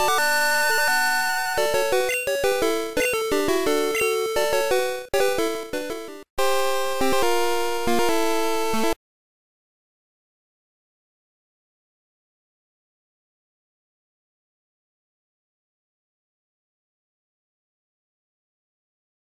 you